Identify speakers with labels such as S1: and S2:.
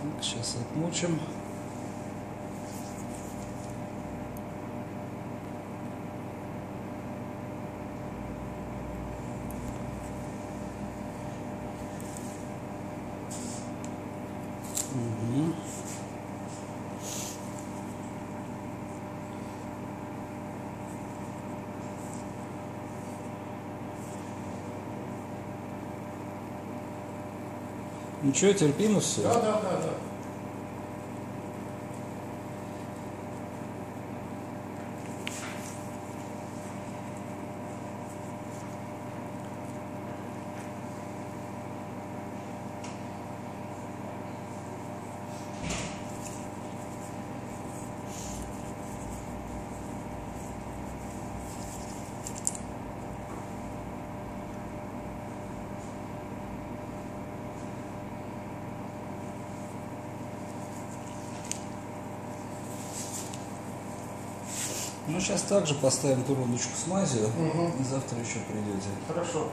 S1: Так, сейчас отмочим. Мгм. Ничего, терпимо все.
S2: Да, да, да, да.
S1: Ну, сейчас также поставим ту рудочку с мазью.
S2: Мгм.
S1: И завтра еще придете.
S2: Хорошо.